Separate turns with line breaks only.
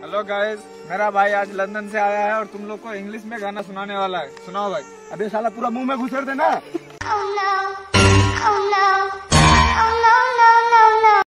Hello guys मेरा भाई आज लंदन से आया है और तुम लोग को इंग्लिश में गाना सुनाने वाला है। सुनाओ भाई।
अबे साला पूरा मुँह में घुसर देना।
Oh no.